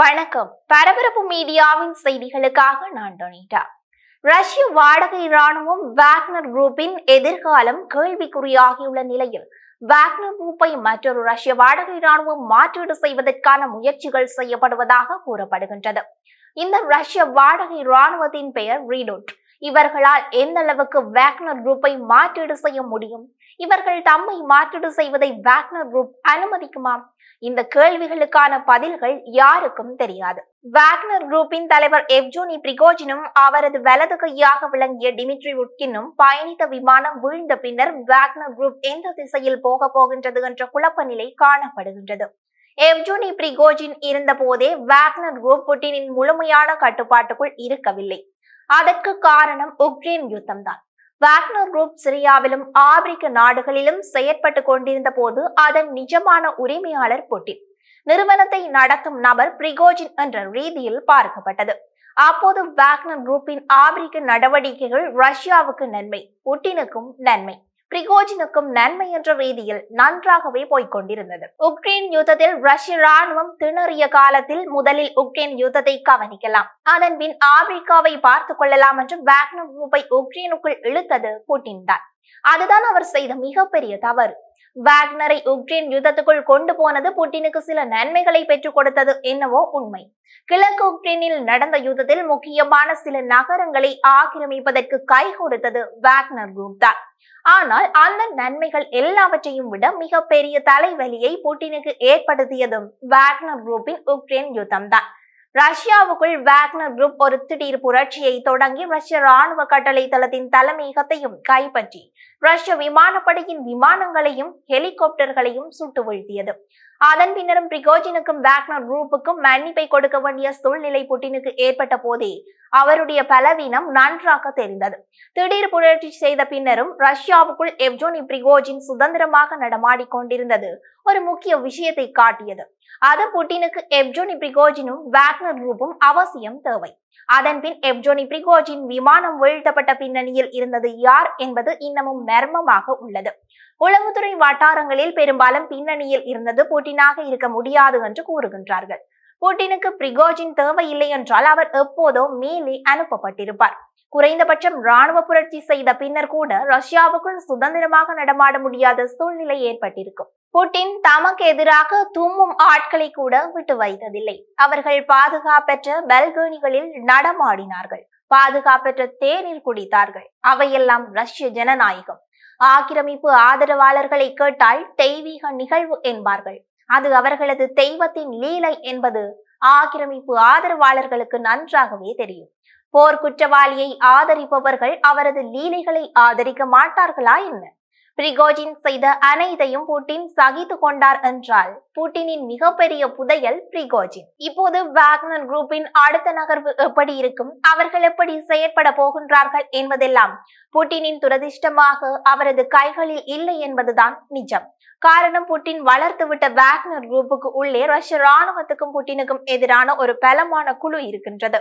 வணக்கம். பரபரப்பு மீடியாவின் செய்திகளுக்காக நான் டொனிட்டா. ரஷ்ய வாடகை ராணுவம் வாக்னர் குரூப்பின் எதிர்காலம் கேள்விக்குறியாகியுள்ள நிலையில் வாக்னர் குரூப்பை மற்றொரு ரஷ்ய வாடகை ராணுவம் மாற்றீடு செய்வதற்கான முயற்சிகள் செய்யப்படுவதாக கூறப்படுகின்றது. இந்த ரஷ்ய வாடகை ராணுவத்தின் பெயர் ரீடோட் இவர்களால் எந்த அளவுக்கு வேக்னர் குரூப்பை மாற்றீடு செய்ய முடியும்? இவர்கள் தம்மை மாற்றீடு செய்வதை வேக்னர் குரூப் அனுமதிக்குமா? இந்த கேள்விகளுக்கான பதில்கள் யாருக்கும் தெரியாது. வாக்னர் குரூப்பின் தலைவர் எவ்ஜூனி பிரிகோஜினும் அவரது வலது கையாக விளங்கிய டிமிட்ரி உட்கினும் பயணித்த விமானம் வீழ்ந்த பின்னர் வாக்னர் குரூப் எந்த திசையில் போக போகின்றது என்ற குழப்ப நிலை காணப்படுகின்றது. எவ்ஜூனி பிரிகோஜின் இருந்த போதே வாக்னர் குரூப் புட்டினின் முழுமையான கட்டுப்பாட்டுக்குள் இருக்கவில்லை. அதற்கு காரணம் உக்ரைன் யுத்தம்தான். வாக்னர் குரூப் சிரியாவிலும் ஆப்பிரிக்க நாடுகளிலும் செயற்பட்டு கொண்டிருந்த போது அதன் நிஜமான உரிமையாளர் புட்டின். நிறுவனத்தை நடத்தும் நபர் பிரிகோஜின் என்ற ரீதியில் பார்க்கப்பட்டது. அப்போது வாக்னர் குரூப்பின் ஆப்பிரிக்க நடவடிக்கைகள் ரஷ்யாவுக்கு நன்மை புட்டினுக்கும் நன்மை. பிரிகோஜினுக்கும் நன்மை என்ற ரீதியில் நன்றாகவே போய்கொண்டிருந்தது உக்ரைன் யுத்தத்தில் ரஷ்ய ராணுவம் திணறிய காலத்தில் முதலில் உக்ரைன் யுத்தத்தை கவனிக்கலாம். அதன் பின் ஆப்பிரிக்காவை பார்த்துக் கொள்ளலாம் என்று வேக்னர் குரூப்பை உக்ரைனுக்குள் இழுத்தது புட்டின் தான். அதுதான் அவர் செய்த மிகப்பெரிய தவறு. வாக்னரை உக்ரைன் யுத்தத்துக்குள் கொண்டு போனது புட்டினுக்கு சில நன்மைகளை பெற்றுக் கொடுத்தது என்னவோ உண்மை. கிழக்கு உக்ரைனில் நடந்த யுத்தத்தில் முக்கியமான சில நகரங்களை ஆக்கிரமிப்பதற்கு கை கொடுத்தது வாக்னர் குரூப் தான். ஆனால் அந்த நன்மைகள் எல்லாவற்றையும் விட மிகப்பெரிய தலைவலியை புட்டினுக்கு ஏற்படுத்தியதும் வேக்னர் குரூப்பின் உக்ரைன் யுத்தம் தான் ரஷ்யாவுக்குள் வேக்னர் குரூப் ஒரு திடீர் புரட்சியை தொடங்கி ரஷ்ய ராணுவ கட்டளை தளத்தின் தலைமையகத்தையும் கைப்பற்றி ரஷ்ய விமானப்படையின் விமானங்களையும் ஹெலிகாப்டர்களையும் சுட்டு வீழ்த்தியது. அதன் பின்னரும் பிரிகோஜினுக்கும் வேக்னர் குரூப்புக்கும் மன்னிப்பை கொடுக்க வேண்டிய சூழ்நிலை புட்டினுக்கு ஏற்பட்ட போதே அவருடைய பலவீனம் நன்றாக தெரிந்தது. திடீர் புரட்சி செய்த பின்னரும் ரஷ்யாவுக்குள் எவ்ஜோனி பிரிகோஜின் சுதந்திரமாக நடமாடி கொண்டிருந்தது ஒரு முக்கிய விஷயத்தை காட்டியது. அது புட்டினுக்கு எவ்ஜோனி பிரிகோஜினும் வேக்னர் குரூப்பும் அவசியம் தேவை. அதன் பின் எவ்ஜோனி பிரிகோஜின் விமானம் வீழ்த்தப்பட்ட பின்னணியில் இருந்தது யார் என்பது இன்னமும் மர்மமாக உள்ளது. உளவுத்துறை வட்டாரங்களில் பெரும்பாலும் பின்னணியில் இருந்தது புட்டினாக இருக்க முடியாது என்று கூறுகின்றார்கள். புட்டினுக்கு பிரிகோஜின் தேவையில்லை என்றால் அவர் எப்போதோ மேலே அனுப்பப்பட்டிருப்பார். குறைந்தபட்சம் ராணுவ புரட்சி செய்த பின்னர் கூட ரஷ்யாவுக்குள் சுதந்திரமாக நடமாட முடியாத சூழ்நிலை ஏற்பட்டிருக்கும். புட்டின் தமக்கு எதிராக தும்மும் ஆட்களை கூட விட்டு வைத்ததில்லை. அவர்கள் பாதுகாப்பற்ற பல்கேனிகளில் நடமாடினார்கள். பாதுகாப்பற்ற தேநீர் குடித்தார்கள். அவையெல்லாம் ரஷ்ய ஜனநாயகம். ஆக்கிரமிப்பு ஆதரவாளர்களை கேட்டால் தெய்வீக நிகழ்வு என்பார்கள். அது அவர்களது தெய்வத்தின் லீலை என்பது ஆக்கிரமிப்பு ஆதரவாளர்களுக்கு நன்றாகவே தெரியும். போர் குற்றவாளியை ஆதரிப்பவர்கள் அவரது லீலைகளை ஆதரிக்க மாட்டார்களா என்ன? பிரிகோஜின் செய்த அனைத்தையும் புட்டின் சகித்து கொண்டார் என்றால் புட்டினின் மிகப்பெரிய புதையல் பிரிகோஜின். இப்போது வாக்னர் குரூப்பின் அடுத்த நகர்வு எப்படி இருக்கும்? அவர்கள் எப்படி செயற்பட போகின்றார்கள் என்பதெல்லாம் புட்டினின் துரதிர்ஷ்டமாக அவரது கைகளில் இல்லை என்பதுதான் நிஜம். காரணம் புட்டின் வளர்த்துவிட்ட வாக்னர் குரூப்புக்கு உள்ளே ரஷ்ய ராணுவத்துக்கும் புட்டினுக்கும் எதிரான ஒரு பலமான குழு இருக்கின்றது.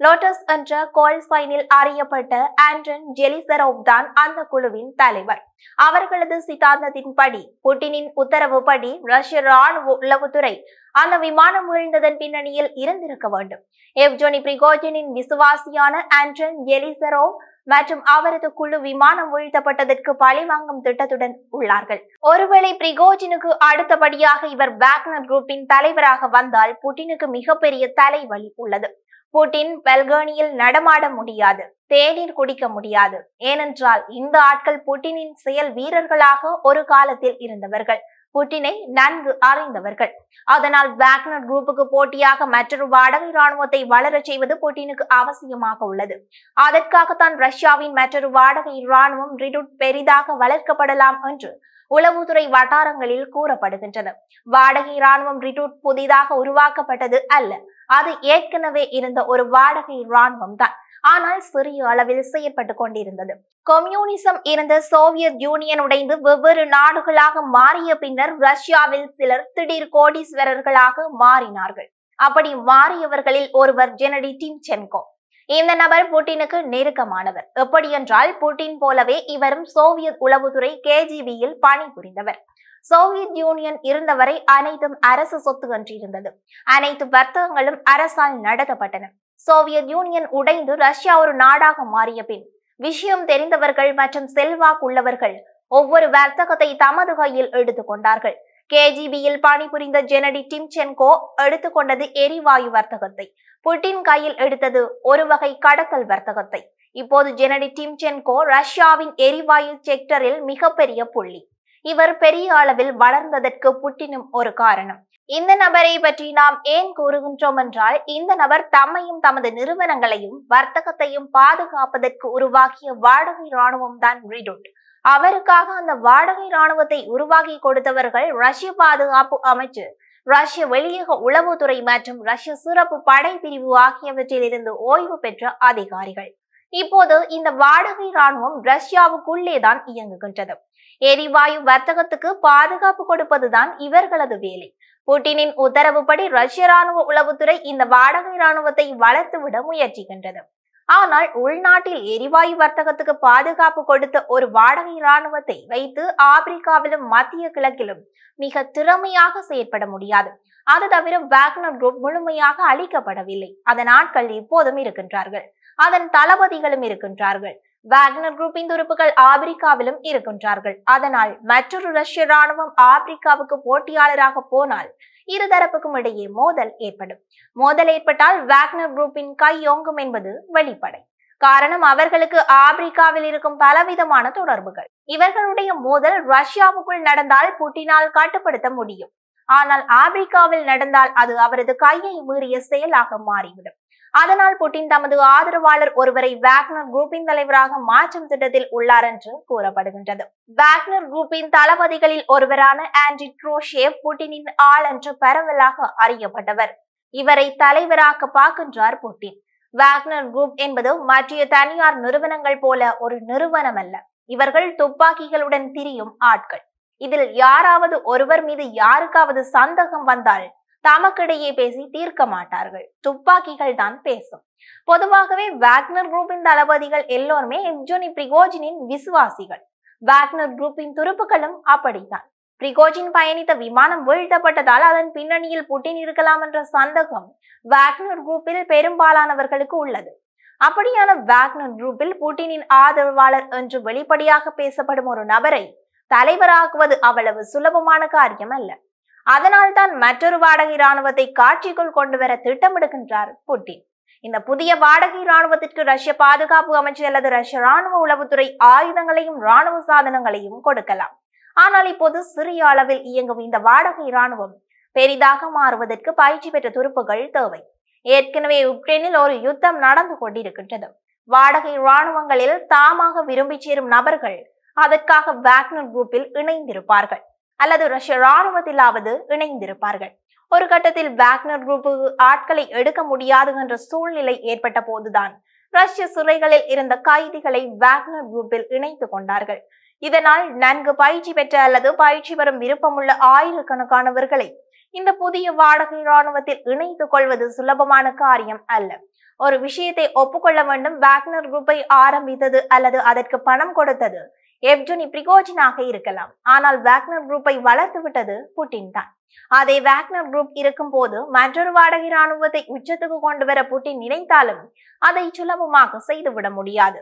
லோட்டஸ் என்ற கோல் கோல்சைனில் அறியப்பட்ட ஆண்டன் ஜெலிசரோவ் தான் அந்த குழுவின் தலைவர். அவர்களது சித்தாந்தத்தின்படி புட்டினின் உத்தரவுப்படி ரஷ்ய ராணுவ உளவுத்துறை அந்த விமானம் வீழ்ந்ததன் பின்னணியில் இருந்திருக்க வேண்டும். எவ்ஜோனி பிரிகோஜினின் விசுவாசியான ஆண்டன் எலிசரோவ் மற்றும் அவரது குழு விமானம் வீழ்த்தப்பட்டதற்கு பழிவாங்கும் திட்டத்துடன் உள்ளார்கள். ஒருவேளை பிரிகோஜினுக்கு அடுத்தபடியாக இவர் வேக்னர் குரூப்பின் தலைவராக வந்தால் புட்டினுக்கு மிகப்பெரிய தலைவலி உள்ளது. புட்டின் பெல்கேனியில் நடமாட முடியாது தேநீர் குடிக்க முடியாது. ஏனென்றால் இந்த ஆட்கள் புட்டினின் செயல் வீரர்களாக ஒரு காலத்தில் இருந்தவர்கள் புட்டினை நன்கு அறிந்தவர்கள். அதனால் வேக்னர் குரூப்புக்கு போட்டியாக மற்றொரு வடகு இராணுவத்தை வளரச் செய்வது புட்டினுக்கு அவசியமாக உள்ளது. அதற்காகத்தான் ரஷ்யாவின் மற்றொரு வாடகை இராணுவம் ரிடுட் பெரிதாக வளர்க்கப்படலாம் என்று உளவுத்துறை வட்டாரங்களில் கூறப்படுகின்றது. வாடகை ராணுவம் ரிட்டூட் புதிதாக உருவாக்கப்பட்டது அல்ல. அது ஏற்கனவே இருந்த ஒரு வாடகை ராணுவம் தான். ஆனால் சிறிய அளவில் செயற்பட்டு கொண்டிருந்தது. கம்யூனிசம் இருந்த சோவியத் யூனியன் உடைந்து வெவ்வேறு நாடுகளாக மாறிய பின்னர் ரஷ்யாவில் சிலர் திடீர் கோடீஸ்வரர்களாக மாறினார்கள். அப்படி மாறியவர்களில் ஒருவர் ஜெனடி டிம்சென்கோ. இந்த நபர் புட்டினுக்கு நெருக்கமானவர். எப்படியென்றால் புட்டின் போலவே இவரும் சோவியத் உளவுத்துறை கேஜிபியில் பணிபுரிந்தவர். சோவியத் யூனியன் இருந்தவரை அனைத்தும் அரசு சொத்து என்றிருந்தது. அனைத்து வர்த்தகங்களும் அரசால் நடத்தப்பட்டன. சோவியத் யூனியன் உடைந்து ரஷ்யா ஒரு நாடாக மாறிய பின் விஷயம் தெரிந்தவர்கள் மற்றும் செல்வாக்குள்ளவர்கள் ஒவ்வொரு வர்த்தகத்தை தமது கையில் எடுத்துக்கொண்டார்கள் கேஜிபியில் பணிபுரிந்த ஜெனடி டிம்சென்கோ எடுத்துக்கொண்டது எரிவாயு வர்த்தகத்தை. புட்டின் கையில் எடுத்தது ஒரு வகை கடத்தல் வர்த்தகத்தை. இப்போது ஜெனடி டிம்சென்கோ ரஷ்யாவின் எரிவாயு செக்டரில் மிகப்பெரிய புள்ளி. இவர் பெரிய அளவில் வளர்ந்ததற்கு புட்டினும் ஒரு காரணம். இந்த நபரை பற்றி நாம் ஏன் கூறுகின்றோம் என்றால் இந்த நபர் தம்மையும் தமது நிறுவனங்களையும் வர்த்தகத்தையும் பாதுகாப்பதற்கு உருவாக்கிய வாடகை ராணுவம் தான் ரீடோட். அவருக்காக அந்த வாடகை ராணுவத்தை உருவாக்கி கொடுத்தவர்கள் ரஷ்ய பாதுகாப்பு அமைச்சர் ரஷ்ய வெளியக உளவுத்துறை மற்றும் ரஷ்ய சிறப்பு படை பிரிவு ஆகியவற்றிலிருந்து ஓய்வு பெற்ற அதிகாரிகள். இப்போது இந்த வாடகை ராணுவம் ரஷ்யாவுக்குள்ளேதான் இயங்குகின்றது. எரிவாயு வர்த்தகத்துக்கு பாதுகாப்பு கொடுப்பதுதான் இவர்களது வேலை. புட்டினின் உத்தரவுப்படி ரஷ்ய ராணுவ உளவுத்துறை இந்த வாடகை ராணுவத்தை வளர்த்துவிட முயற்சிக்கின்றது. ஆனால் உள்நாட்டில் எரிவாயு வர்த்தகத்துக்கு பாதுகாப்பு கொடுத்த ஒரு வாடகை ராணுவத்தை வைத்து ஆப்பிரிக்காவிலும் மத்திய கிழக்கிலும் மிக திறமையாக செயற்பட முடியாது. அது தவிர வேக்னர் குரூப் முழுமையாக அழிக்கப்படவில்லை. அதன் ஆட்கள் இப்போதும் இருக்கின்றார்கள். அதன் தளபதிகளும் இருக்கின்றார்கள். வேக்னர் குரூப்பின் துருப்புகள் ஆப்பிரிக்காவிலும் இருக்கின்றார்கள். அதனால் மற்றொரு ரஷ்ய ராணுவம் ஆப்பிரிக்காவுக்கு போட்டியாளராக போனால் இருதரப்புக்கும் இடையே மோதல் ஏற்படும். மோதல் ஏற்பட்டால் வேக்னர் குரூப்பின் கையோங்கும் என்பது வெளிப்படை. காரணம் அவர்களுக்கு ஆப்பிரிக்காவில் இருக்கும் பலவிதமான தொடர்புகள். இவர்களுடைய மோதல் ரஷ்யாவுக்குள் நடந்தால் புட்டினால் கட்டுப்படுத்த முடியும். ஆனால் ஆப்பிரிக்காவில் நடந்தால் அது அவரது கையை மீறிய செயலாக மாறிவிடும். அதனால் புட்டின் தமது ஆதரவாளர் ஒருவரை வேக்னர் குரூப்பின் தலைவராக மாற்றும் திட்டத்தில் உள்ளார் என்று கூறப்படுகின்றது. வேக்னர் குரூப்பின் தளபதிகளில் ஒருவரான ஆண்டி ட்ரோஷேவ் புட்டினின் ஆள் என்று பரவலாக அறியப்பட்டவர். இவரை தலைவராக பார்க்கின்றார் புட்டின். வேக்னர் குரூப் என்பது மற்ற தனியார் நிறுவனங்கள் போல ஒரு நிறுவனம் அல்ல இவர்கள் துப்பாக்கிகளுடன் திரியும் ஆட்கள். இதில் யாராவது ஒருவர் மீது யாருக்காவது சந்தேகம் வந்தால் தமக்கிடையே பேசி தீர்க்க மாட்டார்கள். துப்பாக்கிகள் தான் பேசும். பொதுவாகவே வேக்னர் குரூப்பின் தளபதிகள் எல்லோருமே எப்ஜோனி பிரிகோஜினின் விசுவாசிகள். வேக்னர் குரூப்பின் துருப்புகளும் அப்படித்தான். பிரிகோஜின் பயணித்த விமானம் வீழ்த்தப்பட்டதால் அதன் பின்னணியில் புட்டின் இருக்கலாம் என்ற சந்தேகம் வேக்னர் குரூப்பில் பெரும்பாலானவர்களுக்கு உள்ளது. அப்படியான வேக்னர் குரூப்பில் புட்டினின் ஆதரவாளர் என்று வெளிப்படையாக பேசப்படும் ஒரு நபரை தலைவராக்குவது அவ்வளவு சுலபமான காரியம் அல்ல அதனால்தான் மற்றொரு வாடகை ராணுவத்தை காட்சிக்குள் கொண்டு வர திட்டமிடுகின்றார் புட்டின். இந்த புதிய வாடகை ராணுவத்திற்கு ரஷ்ய பாதுகாப்பு அமைச்சு அல்லது ரஷ்ய ராணுவ உளவுத்துறை ஆயுதங்களையும் ராணுவ சாதனங்களையும் கொடுக்கலாம். ஆனால் இப்போது சிறிய அளவில் இயங்கும் இந்த வாடகை ராணுவம் பெரிதாக மாறுவதற்கு பயிற்சி பெற்ற துருப்புகள் தேவை. ஏற்கனவே உக்ரைனில் ஒரு யுத்தம் நடந்து கொண்டிருக்கின்றது. வாடகை ராணுவங்களில் தாமாக விரும்பி சேரும் நபர்கள் அதற்காக வேக்னர் குரூப்பில் இணைந்திருப்பார்கள். அல்லது ரஷ்ய ராணுவத்திலாவது இணைந்திருப்பார்கள். ஒரு கட்டத்தில் வேக்னர் குரூப்பு ஆட்களை எடுக்க முடியாது என்ற சூழ்நிலை ஏற்பட்ட போதுதான் ரஷ்ய சிறைகளில் இருந்த கைதிகளை வேக்னர் குரூப்பில் இணைத்துக் கொண்டார்கள். இதனால் நன்கு பயிற்சி பெற்ற அல்லது பயிற்சி பெறும் விருப்பமுள்ள ஆயிரக்கணக்கானவர்களை இந்த புதிய வாடகை இராணுவத்தில் இணைத்துக் கொள்வது சுலபமான காரியம் அல்ல. ஒரு விஷயத்தை ஒப்புக்கொள்ள வேண்டும். வேக்னர் குரூப்பை ஆரம்பித்தது அல்லது அதற்கு பணம் கொடுத்தது எப்ஜுனி பிரிகோஜினாக இருக்கலாம். ஆனால் வேக்னர் குரூப்பை வளர்த்து விட்டது புட்டின் தான். அதே வேக்னர் குரூப் இருக்கும் போது மற்றொரு வாடகை ராணுவத்தை உச்சத்துக்கு கொண்டு வர புட்டின் நினைத்தாலும் அதை சுலபமாக செய்துவிட முடியாது.